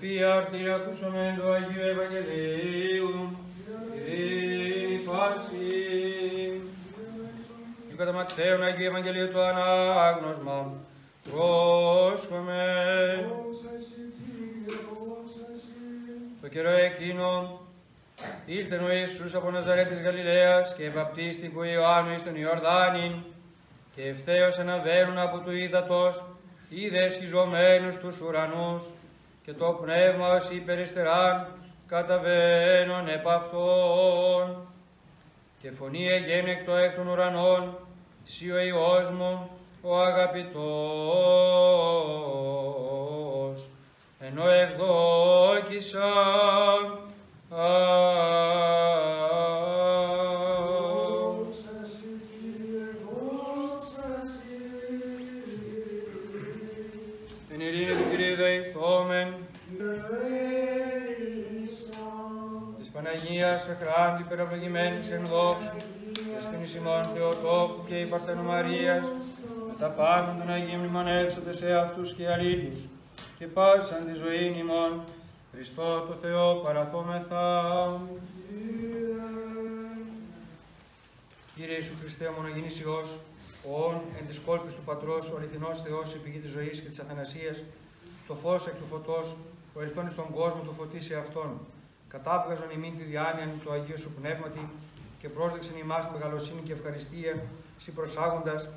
Κύριε ακούσαμε το Αγίου Ευαγγελίου, ειρήνη πάση. Και κατά Ματθαίον Αγίου Ευαγγελίου το ανάγνωσμα, πρόσχομαι. Το καιρό εκείνο, ήλθε ο Ιησούς από Ναζαρέτης Γαλιλαίας και βαπτίστη που Ιωάννου εις τον Ιορδάνη και ευθέως αναβαίνουν από του ύδατος, είδε σχιζωμένους τους ουρανούς και το πνεύμα ως υπεριστεράν καταβαίνον επ' αυτόν. Και φωνή εγένεκτο εκ των ουρανών, σύ ο Υιός μου, ο αγαπητός, ενώ ευδόκησα Παναγίας εχράντη υπερευλογημένης εν δόξου, και στην ημών Θεοτόκου και η Παρθένου Μαρίας, με τα πάντα των Αγίων μνημονεύσονται σε αυτούς και αλλήλους, και πάσαν τη ζωή ημών, Χριστό το Θεό παραθόμεθα. Κύριε Ιησού Χριστέ, ο μονογενής Υιός, ο όν εν της κόλπης του Πατρός, ο αληθινός Θεός, η πηγή της ζωής και της αθανασίας, το φως εκ του φωτός, ο ελθόν στον κόσμο του φωτίσει αυτόν. Κατάβγαζον ημίν τη διάνοια του Αγίου Σου Πνεύματι και πρόσδεξεν ημάς μεγαλοσύνη και ευχαριστία, σοι προσάγοντας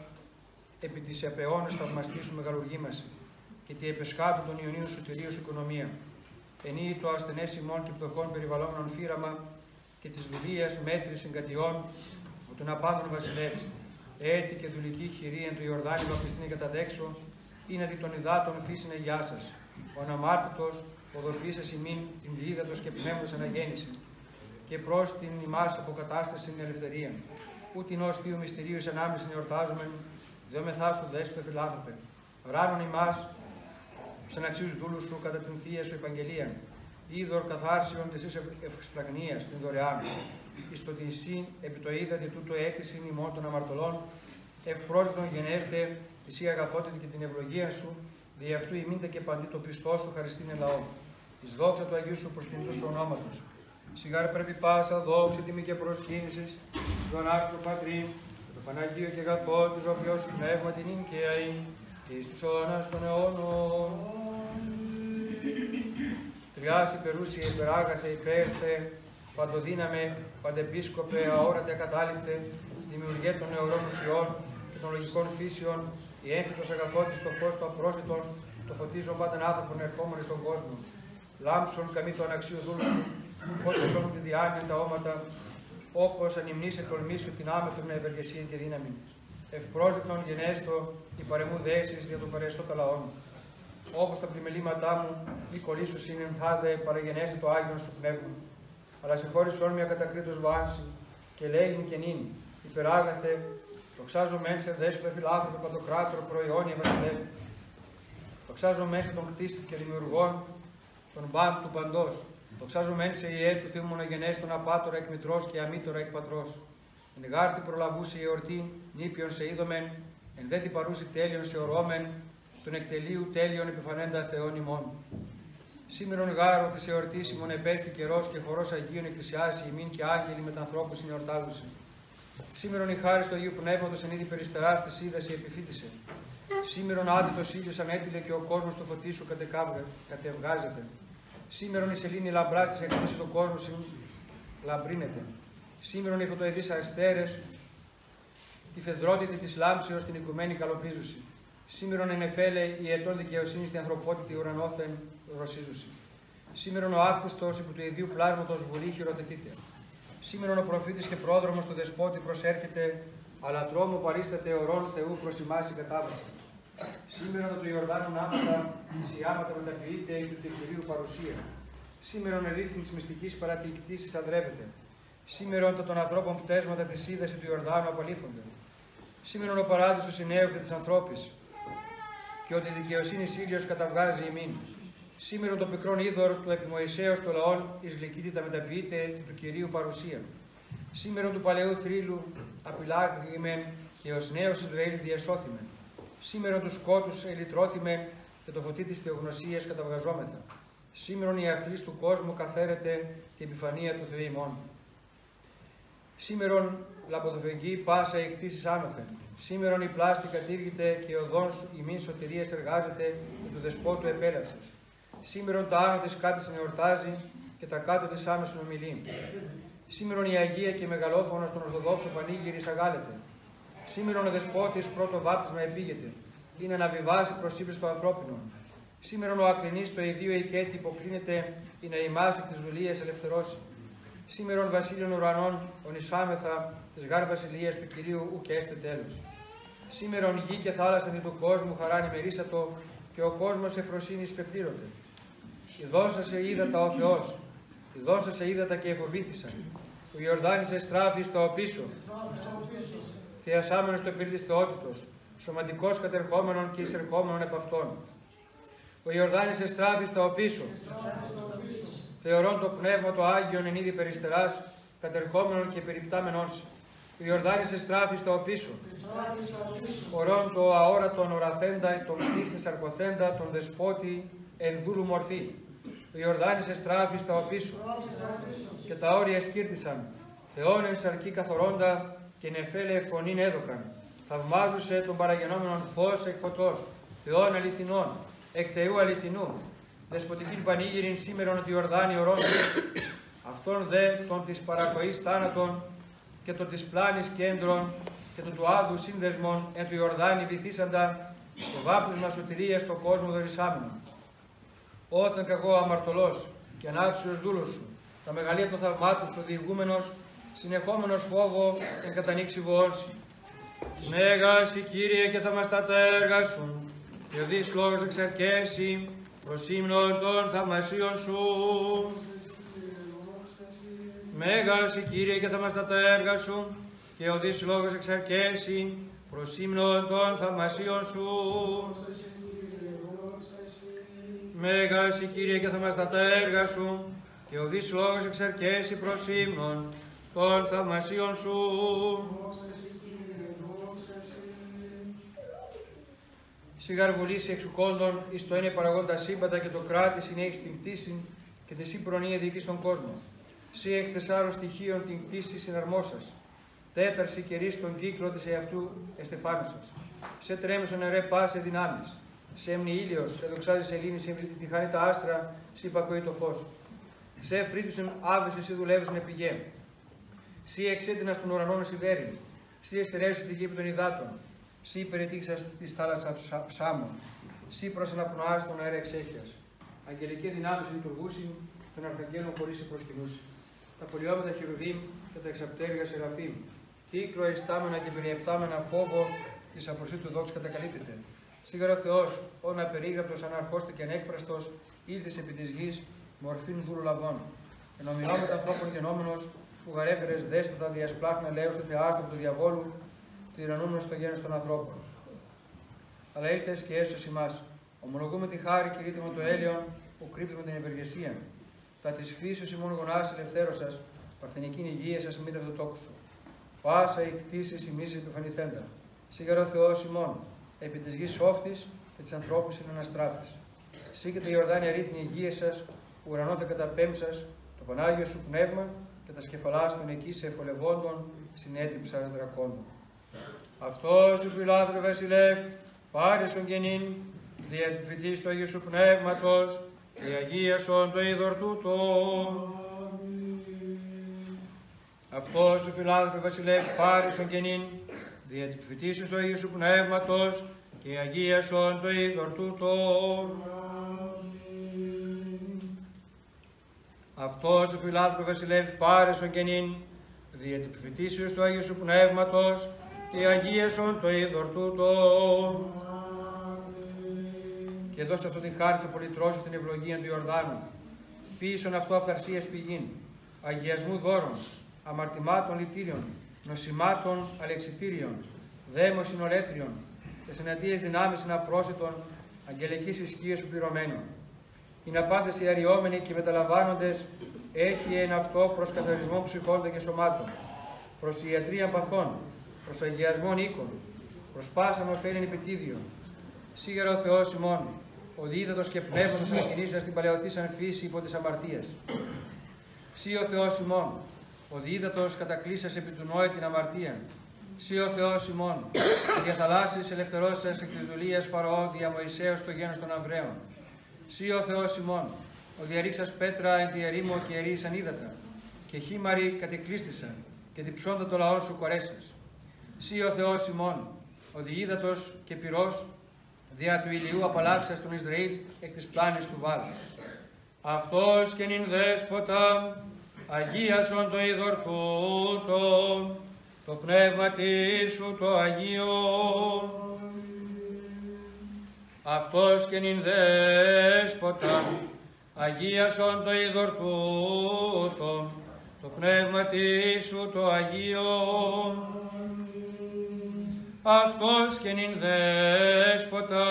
επί της επαιώνες θαυμαστή Σου μεγαλουργήμαση και τη επεσκάτου των Ιωνίων Σωτηρίου Σου οικονομία. Ενίη το ασθενές ημών και πτωχών περιβαλλόμενων φύραμα και της δουλείας μέτρης συγκατιών που τον απάντων βασιλεύς. Έτη και δουλική χειρή εν του Ιορδάνη βαπτιστήν καταδέξω, είναι δι των υδάτων φύσινε γεια σας. Ο αναμάρτητος, οδοποιήσα ημίν την διίδατος και πνεύματος αναγέννηση. Και προς την ημάς αποκατάσταση στην ελευθερία. Ού την ως θείο μυστηρίου ανάμεση εορτάζουμε, δεόμεθά σου δέσπε φιλάνθρωπε. Ράνον ημάς, σαν αξίους δούλους σου κατά την θεία σου επαγγελία. Είδωρ καθάρσιον της ευσπραγνίας την δωρεάν. Εις το την συν επί το είδατε τούτο αίτηση ημών των αμαρτωλών, ευπρόσδετον γενέστε τη σύ αγαθότητα και την ευλογία σου, δι' αυτού ημίντε και παντί το πιστό σου χαριστήν λαό. Εις δόξα του Αγίου σου προσκυνητού σου ονόματος. Σιγάρ πρέπει πάσα δόξα τιμή και προσκύνησης στον άξιο πατρί, και το Παναγίο και αγαθό τους ζωοποιό σου πνεύμα την και αή, και εις τους αιώνας των αιώνων. Τριάση περούσια υπεράγαθε υπέρθε, παντοδύναμε, παντεπίσκοπε, αόρατε ακατάληπτε, δημιουργέ των νεωρών ουσιών και των λογικών φύσεων, η έμφυτος αγαθότη στο φως των απρόσιτων, το φωτίζον πάντων άνθρωπον ερχόμενοι στον κόσμο. Λάμψον καμί το αναξίου δούλου σου, φώτισον τη διάνοια τα όματα, όπως ανυμνήσε τολμήσου την άμετρο με ευεργεσία και δύναμη. Ευπρόσδεκτον γενέστο η παρεμού δέσεις για τον παρεστό λαών. Όπως τα πλημελήματά μου, η κολλή σου συνενθάδε παραγενέστη το Άγιον σου πνεύμα. Αλλά σε χώρι όρμια κατακρίτω βάνση και λέγειν και νυν, υπεράγαθε, δοξάζω μεν σε δέσπε φιλάνθρωπο παντοκράτορο προϊόνια βασιλεύ. Δοξάζω μεν σε τον κτίστη και δημιουργών των μπαμ του παντός. Δοξάζω μεν σε ιέρ του Θεού μονογενές τον απάτορα εκ μητρός και αμήτωρα εκ πατρός. Εν γάρτη προλαβούσε η εορτή, νήπιον σε είδομεν, εν δε την παρούση τέλειον σε ορόμεν, τον εκτελείου τέλειον επιφανέντα Θεών ημών. Σήμερον γάρο της εορτή ημών επέστη καιρός και χορό Αγίων εκκλησιάσει ημίν και άγγελοι με τα ανθρώπους συνεορτάζουσε. Σήμερον η χάρη του Αγίου Πνεύματος εν είδη περιστεράς της είδαση επιφύτησε. Σήμερον άδειτο ήλιο ανέτειλε και ο κόσμος του φωτίσου κατευγάζεται. Σήμερον η σελήνη λαμπράς της εκτός του κόσμου λαμπρίνεται. Σήμερον οι φωτοειδεί αριστέρες, τη φεδρότητα της λάμψεω την οικουμένη καλοπίζουση. Σήμερον εν εφέλε η ετών δικαιοσύνη στην ανθρωπότητα ουρανόθεν ρωσίζουση. Σήμερον ο άκτιστος υπό του ιδίου πλάσματος βουλή χειροθετείται. Σήμερον ο προφήτης και πρόδρομος του δεσπότη προσέρχεται, αλλά τρόμο παρίσταται ορών Θεού προς ημάς η κατάβαση. Σήμερον του Ιορδάνου άματα, σιάματα μεταποιείται εκ του τεχνηρίου παρουσία. Σήμερον ερήφθη της μυστικής παρατηρητής αδρεύεται. Σήμερον το των ανθρώπων πτέσματα της είδαση του Ιορδάνου απαλήφονται. Σήμερον ο παράδεισος νέου και της ανθρώπης, και ο της δικαιοσύνης ήλιος καταβγάζει ημίν. Σήμερα το πικρόν είδωρ του επιμοησέως των λαών εις γλυκύτητα μεταποιείται του Κυρίου παρουσία. Σήμερα του παλαιού θρύλου απειλάγημεν και ως νέος Ισραήλ διασώθημεν. Σήμερα τους σκότους ελυτρώθημεν και το φωτί της θεογνωσίας καταβγαζόμεθα. Σήμερον η αχλής του κόσμου καθαίρεται την επιφανία του Θεού ημών. Σήμερον λαποδοφεγγή πάσα η κτήσεις άνωθεν. Σήμερον η πλάστη κατήργηται και οδόν ημίν σωτηρίας εργάζεται και του δεσπότου επέλαυσης. Σήμερον τα άνω της κάτι συνεορτάζει και τα κάτω της άμεσον ομιλεί. Σήμερον η Αγία και μεγαλόφωνος των Ορθοδόξο πανήγυρης αγάλεται. Σήμερον ο δεσπότης πρώτο βάπτισμα επίγεται. Είναι να βιβάσει προς ύψη του ανθρώπινο. Σήμερον ο Ακληνής το ιδίο οικέτη υποκλίνεται ή να ημάσει της δουλείας ελευθερώσει. Σήμερον βασίλειων ουρανών, ονισάμεθα της γάρ βασιλείας του Κυρίου ουκ έστε τέλος. Σήμερον γη και θάλασσα του κόσμου χαράν ημερίσατο και ο κόσμος εφροσύνης πεπλήρωται. Ιδώσα σε είδατα ο Θεός, ιδώσα σε είδατα και εφοβήθησαν. Ο Ιορδάνης εστράφη στο πίσω, θεασάμενος το πύρδις θεότητος, σωματικός κατερχόμενον και εισερχόμενον επ' αυτόν. Ο Ιορδάνης εστράφη στο πίσω, θεωρών το πνεύμα το Άγιον εν είδη περιστεράς, κατερχόμενον και περιπτάμενον Ο Ιορδάνης εστράφη στο πίσω, ορών το αόρατον οραθέντα, τον κτίστης αρποθέντα, τον δεσπότη εν δούλου μορφή. Ο Ιορδάνης εστράφη στα οπίσου και τα όρια εσκύρτησαν. Θεόν εν σαρκή καθορώντα και νεφέλε φωνήν έδωκαν. Θαυμάζουσε τον παραγενόμενον φως εκ φωτός, Θεόν αληθινών, εκ Θεού αληθινού. Δεσποτική πανήγυριν σήμερον ότι Ιορδάνη ορών αυτόν δε τον της παρακοής θάνατον και τον της πλάνης κέντρων και τον του άδου σύνδεσμων εν του Ιορδάνη βυθίσαντα το βάπτισμα σωτηρίας στον κόσμο δορισάμενο. Όθεν κακό αμαρτωλός και ανάξιος δούλος σου, τα μεγαλεία των θαυμάτων σου διηγούμενος, συνεχόμενος φόβο εν κατανοίξει βόλση. Μέγας Κύριε και θαυμαστά τα έργα σου, και ο δις λόγος εξαρκέσει, προσύμνων των θαυμασίων σου. Μέγας Κύριε και θαυμαστά τα έργα σου, και ο δις λόγος εξαρκέσει, προσύμνων των θαυμασίων σου. Μέγας Κύριε και θαυμαστά τα έργα σου, και ο δις λόγος εξαρκέσει προς ύμνων των θαυμασίων σου. Σιγάρ βουλήσει εξουκόντων εις το είναι παραγόντα σύμπαντα και το κράτη συνέχιση την κτήση και τη συμπρονία διοικείς στον κόσμο. Σύ εκ τεσσάρων στοιχείων την κτήση συναρμόσας. Τέταρση κερί τον κύκλο της εαυτού εστεφάνωσας. Σε τρέμεσον νερέ πάσε δυνάμεις σε έμνη ήλιος, εδοξάζει σελήνη, σε τη χάνει τα άστρα, σε υπακοεί το φως. Σε φρύτουσεν άβεσαι, σε δουλεύεις με πηγέ. Σύ εξέτεινα των ουρανών σιδέρι, σύ εστερεύσει τη γη των υδάτων, σύ υπηρετήξα τη θάλασσα του Σάμων, σύ προσαναπνοάς τον αέρα εξέχειας. Αγγελική δυνάμει λειτουργούσιν, των αρχαγγέλων χωρίς σε προσκυνούσιν. Τα πολιόμετα χειρουδίμ και τα εξαπτέρια σεραφείμ. Κύκλο αισθάμενα και περιεπτάμενα φόβο της αποσύτου δόξης κατακαλύπτεται. Σίγουρα ο Θεός, όν απερίγραπτο, αναρχώστε και ανέκφραστος, ήλθες επί της γης, μορφήν δούλου λαβών. Εν ομοιόμετα ανθρώπων γενόμενος, που γαρέφερες δέσποτα διασπλάχνα λέω στο θεάστρο του διαβόλου, τυραννούμενο στο γένος των ανθρώπων. Αλλά ήλθες και έσωσες εμά. Ομολογούμε τη χάρη κηρύττουμε το έλιον, που κρύπτουμε την ευεργεσία. Τα της φύσεως ημών γονάς ελευθέρωσα, παρθενική υγεία σας μήτρα το τόκου σου. Πάσα η κτήση ημί επιφανηθέντα. Σίγουρα ο Θεός ημών, επί της γης όφτης και της ανθρώπους είναι αναστράφης. Σήκετε η Ιορδάνη αρίθμη υγεία σας, ουρανότα κατά πέμψας, το Πανάγιο σου πνεύμα και τα σκεφαλά των εκεί σε εφολευόντων συνέτυψας δρακόντων. Αυτός σου φιλάθρε βασιλεύ, πάρεσον γενήν, διασπιφητής το Αγίου σου Πνεύματος, η Αγίασον το είδωρ τούτο. Αυτός σου φιλάθρε βασιλεύ, πάρεσον γενήν, δια της επιφυτήσεως του Αγίου Σου Πνεύματος και αγίασον το είδωρ τούτο. Αυτός ο φιλάθρος βασιλεύει πάρεσον και νυν, δια της επιφυτήσεως του Αγίου Σου Πνεύματος και αγίασον το είδωρ τούτο. Και δώσε αυτό την χάρη σε πολυτρώσεις στην ευλογία του Ιορδάνου. Πίσον αυτό αυθαρσίας πηγήν, αγιασμού δώρων, αμαρτημάτων λυτήριων, νοσημάτων αλεξιτήριων, δαίμωσιν ολέθριων, και συναντίε δυνάμεις απρόσιτων, αγγελικής ισχύως πληρωμένων. Είναι πάντε οι αριόμενοι και μεταλαμβάνοντες έχει ένα αυτό προς καθαρισμό ψυχών και σωμάτων, προς ιατρία παθών, προς αγιασμών οίκων, προς πάσα ωφέλιν επιτίδιων. Σίγουρα ο Θεός ημών, οδίδατος και πνεύματος ανακηρύσσας την παλαιοθήσαν φύση υπό της αμαρτίας. Σύ ο Θεός ημών, οδίδατος κατακλείσας επί του νόη την αμαρτία. Σύ ο Θεός ημών, για θαλάσσης ελευθερώσας εκ της δουλείας Φαραώ δια Μωυσέως το γένος των Αβραίων. Σύ ο Θεός ημών, ο διαρρήξας πέτρα εν τη ερήμο και ερήσαν ύδατα, και χήμαροι κατεκλείστησαν, και διψώντα το λαό σου κορέσας. Σύ ο Θεός ημών, ο διείδατος και πυρός, δια του ηλιού απαλλάξας τον Ισραήλ εκ της πλάνης του βάλου. Αυτός και νυν δέσποτα, Αγίασον το είδωρ τούτο, το πνεύμα σου το Αγίο. Αυτός και νυν δέσποτα, Αγίασον το είδωρ τούτο, το πνεύμα σου το Αγίο. Αυτός και νυν δέσποτα,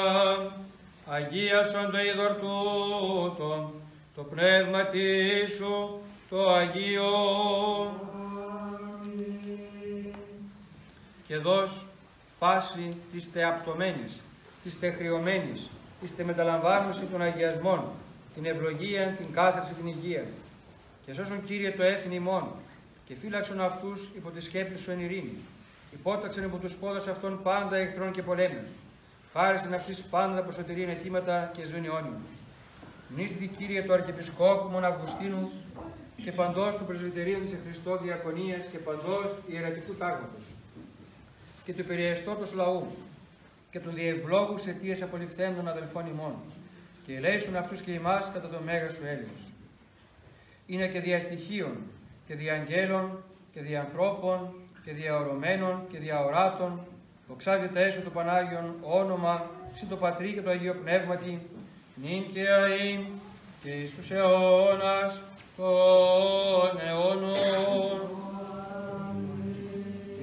Αγίασον το είδωρ τούτο, το πνεύμα σου το Αγίο. Και δώσ' πάση της θεαπτωμένης, της θεχριωμένης, της θεμεταλαμβάνωσης των αγιασμών, την ευλογία, την κάθαρση, την υγεία. Και σώσον Κύριε το έθνη ημών, και φύλαξον αυτούς υπό τη σκέπη σου εν ειρήνη. Υπόταξαν υπό τους πόδους αυτών πάντα εχθρών και πολέμων. Χάρισαν αυτής πάντα τα προσωτηρία αιτήματα και ζωή αιώνιων. Μνήστη Κύριε του Αρχιεπισκόπου Μον Αυγουστίνου και παντός του Πρεσβυτερίου της Χριστό Διακονίας και παντός ιερατικού τάγματος και του περιεστώτος λαού και του διευλόγους αιτίες απολυφθέντων αδελφών ημών και ελέησουν αυτούς και εμάς κατά το μέγας σου έλεος. Είναι και δια στοιχείων και δια αγγέλων και δια ανθρώπων και δια ορωμένων και δια οράτων δοξάζεται έσω το Πανάγιον όνομα συν το Πατρί και το Αγίο Πνεύματι νυν και αΐν και εις τους αιώνας των αιώνων.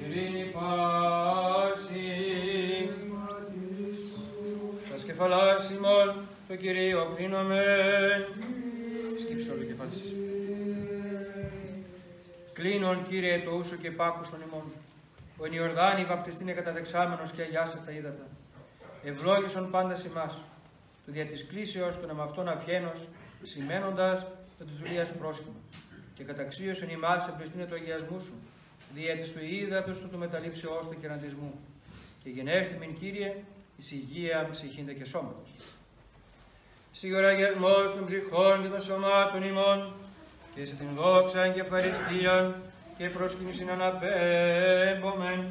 Ειρήνη πάση. Τα σκεφαλάς ημών το Κυρίο κρίνομαι. Σκύψτε το κεφάλι σας. Κλείνον Κύριε το ούσο και πάκουσον ημών. Ο εν Ιορδάνη βαπτιστήνε καταδεξάμενος και αγιά τα ύδατα. Ευλόγησον πάντα σε εμάς. Του δια της κλήσεως των εμαυτών αυγένος, σημαίνοντας το της δουλείας πρόσχημα. Και καταξίωσον ημάς εμπιστήνε το αγιασμού σου, δια της του ύδατος του του μεταλήψεώς του κεραντισμού. Και γενέστην μην Κύριε, εις υγεία ψυχήντα και σώματος. Σίγουρα αγιασμός των ψυχών και των σωμάτων ημών, και σε την δόξα και ευχαριστία και προσκύνησιν αναπέμπομεν,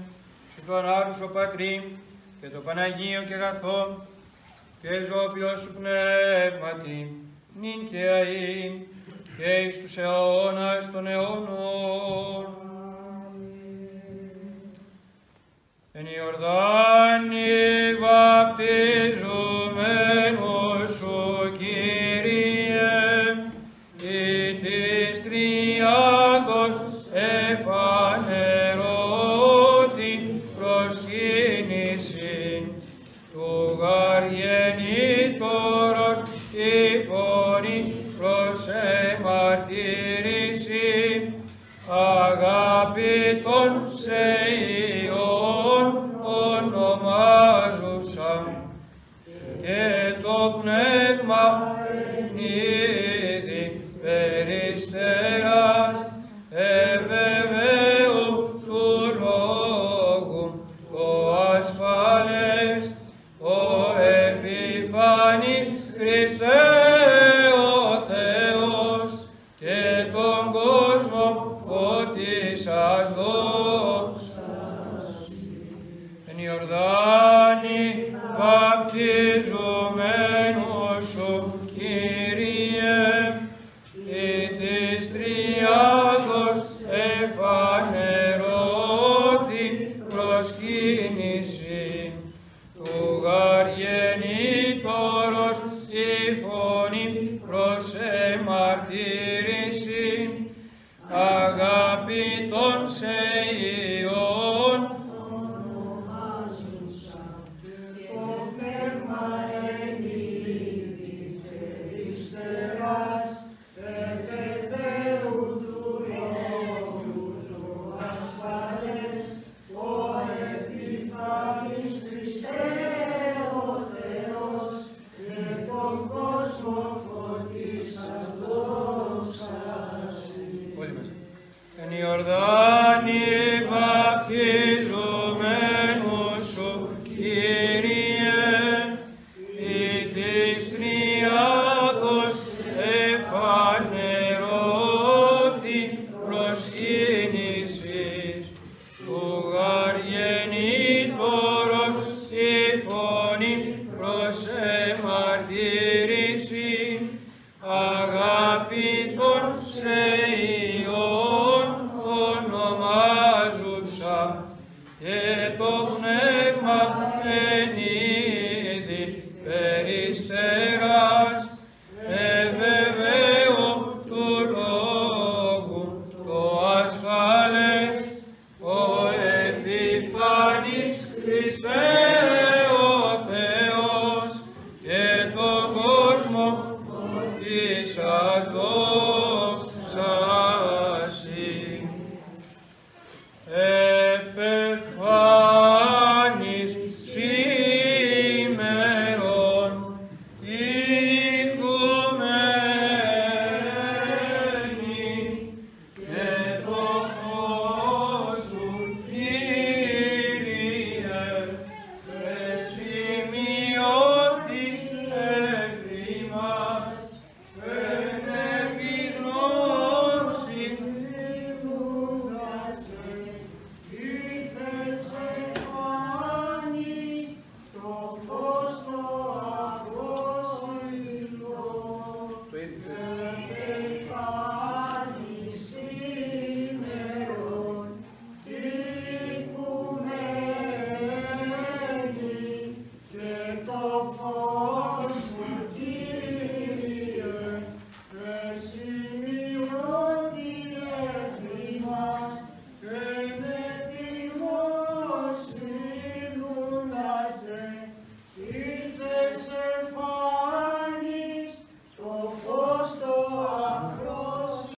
σε το ανάρουσο Πατρί και το Παναγίο και αγαθό, και ζώπιος σου πνεύματι, νυν και αΐ, και εις τους αιώνας των αιώνων. Εν Ιορδάνη βαπτιζομένος προσκύνηση του for